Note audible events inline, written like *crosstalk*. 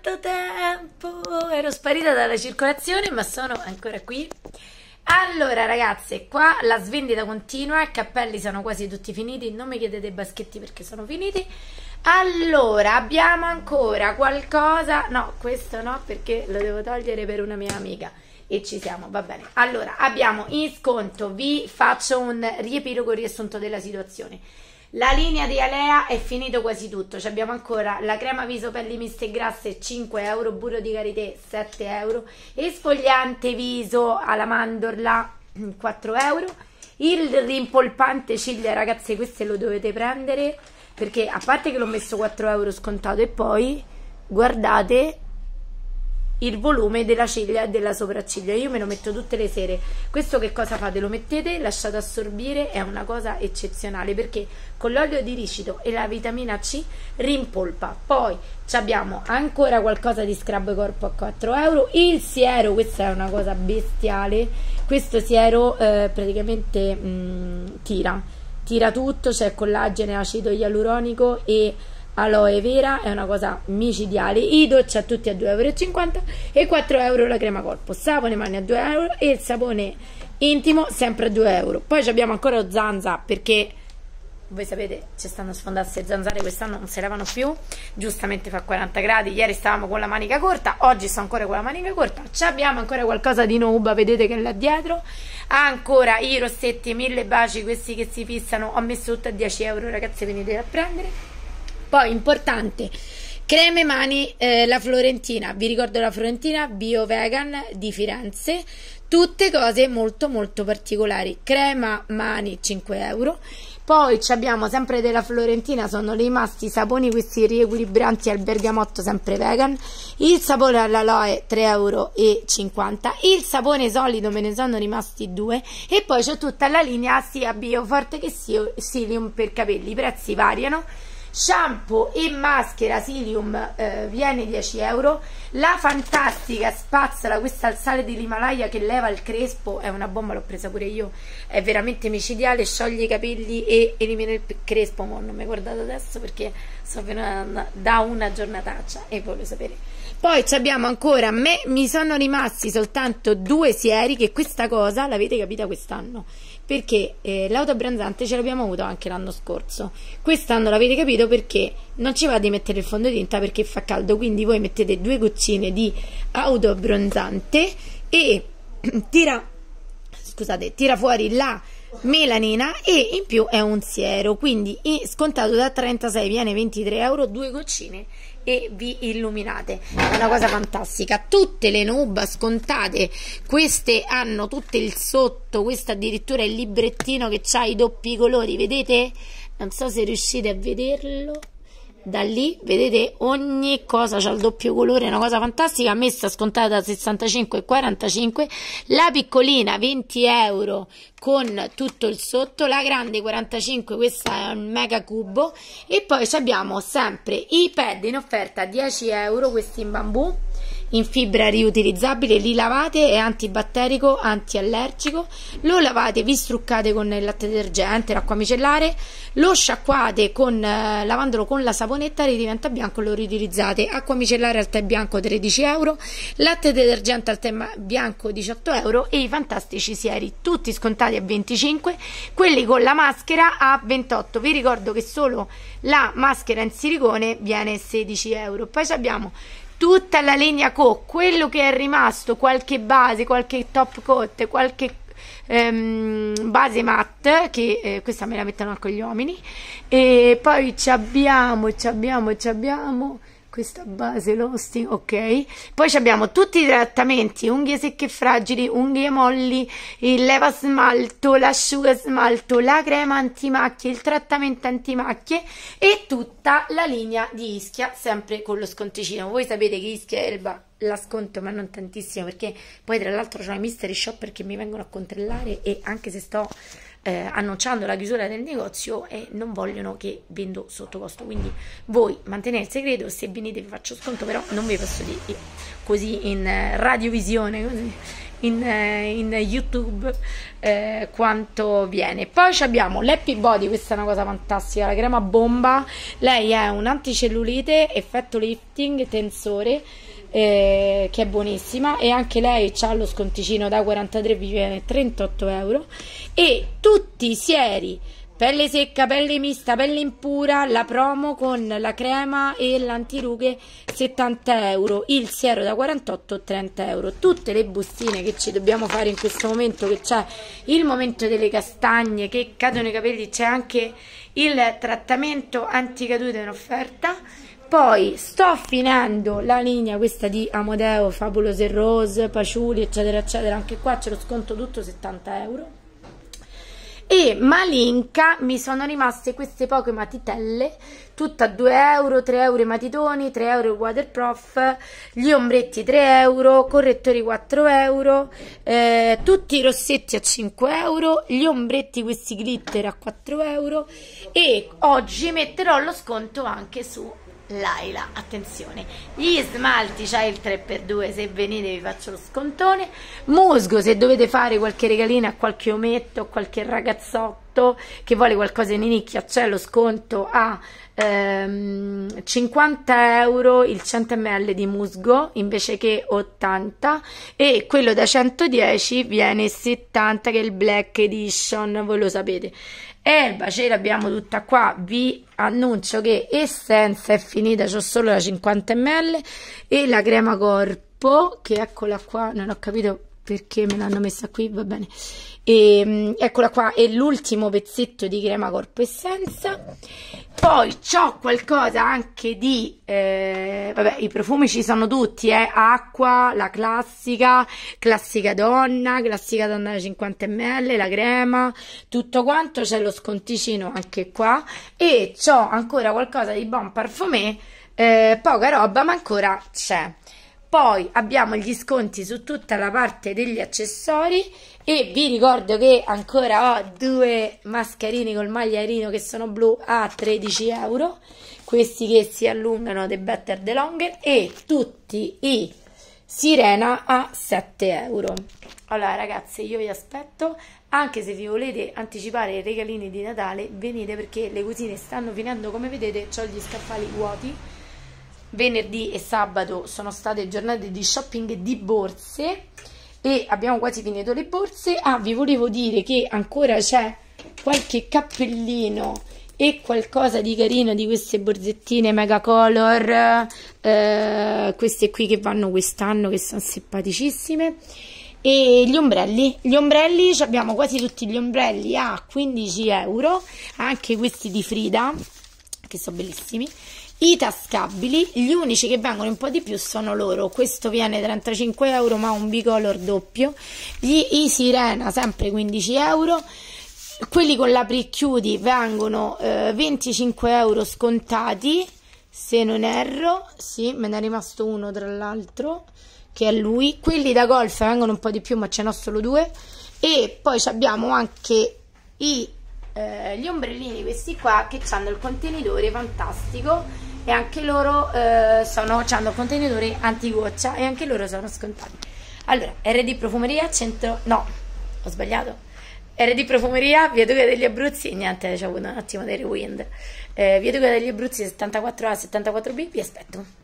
quanto tempo! Ero sparita dalla circolazione, ma sono ancora qui. Allora, ragazze, qua la svendita continua, i cappelli sono quasi tutti finiti, non mi chiedete i baschetti perché sono finiti. Allora, abbiamo ancora qualcosa... No, questo no, perché lo devo togliere per una mia amica. E ci siamo, va bene. Allora, abbiamo in sconto, vi faccio un riepilogo riassunto della situazione. La linea di Alea è finito quasi tutto. Ci abbiamo ancora la crema viso pelli miste e grasse 5 euro, burro di karité 7 euro, esfoliante viso alla mandorla *clears throat* 4 euro. Il rimpolpante ciglia, ragazzi, questo lo dovete prendere perché a parte che l'ho messo 4 euro scontato e poi guardate il volume della ciglia e della sopracciglia. Io me lo metto tutte le sere. Questo che cosa fate? Lo mettete, lasciate assorbire, è una cosa eccezionale perché con l'olio di ricito e la vitamina C rimpolpa. Poi abbiamo ancora qualcosa di scrub corpo a 4 euro. Il siero, questa è una cosa bestiale. Questo siero eh, praticamente mh, mm, tira, tira tutto, c'è collagene, acido ialuronico e aloe vera è una cosa micidiale. I a tutti a 2,50 euro e 4 euro la crema corpo. Sapone mani a 2 euro e il sapone intimo sempre a 2 euro. Poi abbiamo ancora lo zanza perché voi sapete ci stanno sfondarsi le zanzare quest'anno non si levano più. Giustamente fa 40 gradi. Ieri stavamo con la manica corta oggi sto ancora con la manica corta. Ci abbiamo ancora qualcosa di nuba vedete che è là dietro. Ancora i rossetti mille baci questi che si fissano. Ho messo tutto a 10 euro ragazzi venite a prendere poi importante, creme mani eh, la Florentina, vi ricordo la Florentina bio vegan di Firenze, tutte cose molto molto particolari. Crema mani 5 euro. Poi abbiamo sempre della Florentina, sono rimasti i saponi questi riequilibranti al bergamotto sempre vegan, il sapone all'aloe 3,50 euro, il sapone solido me ne sono rimasti due. E poi c'è tutta la linea sia bio forte che Silium per capelli, i prezzi variano shampoo e maschera Silium eh, viene 10 euro. La fantastica spazzola questa al sale dell'Himalaya che leva il crespo è una bomba l'ho presa pure io. È veramente micidiale scioglie i capelli e elimina il crespo. Ma non mi guardate adesso perché sto venuta da una giornataccia e voglio sapere. Poi abbiamo ancora me mi sono rimasti soltanto due sieri che questa cosa l'avete capita quest'anno perché eh, l'autobronzante ce l'abbiamo avuto anche l'anno scorso. Quest'anno l'avete capito perché non ci va di mettere il fondotinta perché fa caldo, quindi voi mettete due goccine di autobronzante e *clears throat* tira, scusate, tira fuori la melanina e in più è un siero, quindi scontato da 36 viene 23 euro, due goccine e vi illuminate. È una cosa fantastica. Tutte le nuba scontate, queste hanno tutte il sotto, questo addirittura è il librettino che ha i doppi colori, vedete? Non so se riuscite a vederlo da lì vedete ogni cosa c'ha il doppio colore è una cosa fantastica messa scontata da 65 e 45 la piccolina 20 euro con tutto il sotto la grande 45 questa è un mega cubo e poi abbiamo sempre i pad in offerta 10 euro questi in bambù in fibra riutilizzabile, li lavate, è antibatterico, antiallergico, lo lavate, vi struccate con il latte detergente, l'acqua micellare, lo sciacquate con, eh, lavandolo con la saponetta, diventa bianco, lo riutilizzate, acqua micellare al tè bianco 13 euro, latte detergente al tè bianco 18 euro e i fantastici sieri, tutti scontati a 25, quelli con la maschera a 28, vi ricordo che solo la maschera in silicone viene 16 euro, poi abbiamo tutta la linea Co, quello che è rimasto, qualche base, qualche top coat, qualche ehm, base matte, che eh, questa me la mettono anche gli uomini, e poi ci abbiamo, ci abbiamo, ci abbiamo questa base losting, ok? Poi abbiamo tutti i trattamenti, unghie secche e fragili, unghie molli, il leva smalto, l'asciuga smalto, la crema antimacchie, il trattamento antimacchie e tutta la linea di Ischia, sempre con lo sconticino. Voi sapete che Ischia e Elba la sconto, ma non tantissimo, perché poi tra l'altro c'ho i mystery shopper che mi vengono a controllare e anche se sto eh, annunciando la chiusura del negozio e non vogliono che vendo sotto costo. Quindi voi mantenete il segreto, se venite vi faccio sconto, però non vi posso dire così in radiovisione. Così. in, eh, in YouTube eh, quanto viene. Poi abbiamo l'Happy Body, questa è una cosa fantastica, la crema bomba. Lei è un anticellulite, effetto lifting, tensore. Eh, che è buonissima e anche lei ha lo sconticino da 43 vi viene 38 euro e tutti i sieri Pelle secca, pelle mista, pelle impura, la promo con la crema e l'antirughe 70 euro, il siero da 48 30 euro. Tutte le bustine che ci dobbiamo fare in questo momento, che c'è il momento delle castagne, che cadono i capelli, c'è anche il trattamento anticadute in offerta. Poi sto finendo la linea questa di Amodeo, Fabulous Rose, Paciuli, eccetera, eccetera. Anche qua ce lo sconto tutto 70 euro e Malinka mi sono rimaste queste poche matitelle tutte a 2 euro 3 euro i matitoni 3 euro waterproof gli ombretti 3 euro correttori 4 euro eh, tutti i rossetti a 5 euro gli ombretti questi glitter a 4 euro e oggi metterò lo sconto anche su Laila, attenzione, gli smalti c'è il 3x2, se venite vi faccio lo scontone, musgo se dovete fare qualche regalino a qualche ometto, qualche ragazzotto che vuole qualcosa in nicchia, c'è lo sconto a ehm, 50 euro il 100 ml di musgo invece che 80 e quello da 110 viene 70 che è il black edition, voi lo sapete. Erba ce l'abbiamo tutta qua, vi annuncio che Essenza è finita, ho solo la 50 ml e la crema corpo, che eccola qua, non ho capito perché me l'hanno messa qui, va bene. E, ehm, eccola qua, è l'ultimo pezzetto di crema corpo essenza. Poi ho qualcosa anche di, eh, vabbè, i profumi ci sono tutti, eh, acqua, la classica, classica donna, classica donna da 50 ml, la crema, tutto quanto, c'è lo sconticino anche qua e ho ancora qualcosa di Bon Parfumé, eh, poca roba ma ancora c'è. Poi abbiamo gli sconti su tutta la parte degli accessori e vi ricordo che ancora ho due mascherini col magliarino che sono blu a 13 euro, questi che si allungano The Better The Longer e tutti i Sirena a 7 euro. Allora ragazzi io vi aspetto, anche se vi volete anticipare i regalini di Natale venite perché le cosine stanno finendo. Come vedete, ho gli scaffali vuoti venerdì e sabato sono state giornate di shopping di borse e abbiamo quasi finito le borse. Ah, vi volevo dire che ancora c'è qualche cappellino e qualcosa di carino di queste borsettine mega color, eh, queste qui che vanno quest'anno che sono simpaticissime. E gli ombrelli, gli ombrelli abbiamo quasi tutti gli ombrelli a 15 euro, anche questi di Frida che sono bellissimi i tascabili, gli unici che vengono un po' di più sono loro, questo viene 35 euro ma un bicolor doppio, gli i sirena sempre 15 euro, quelli con la pre-chiudi vengono eh, 25 euro scontati, se non erro, sì, me ne è rimasto uno tra l'altro, che è lui, quelli da golf vengono un po' di più ma ce n'ho solo due, e poi abbiamo anche i, eh, gli ombrellini questi qua che hanno il contenitore fantastico e anche loro eh, sono, hanno contenitori anti-goccia e anche loro sono scontati. Allora, RD Profumeria, centro... no, ho sbagliato. RD Profumeria, Via Duca degli Abruzzi, niente, c'è avuto un attimo di rewind. Eh, Via Duca degli Abruzzi 74A, 74B, vi aspetto.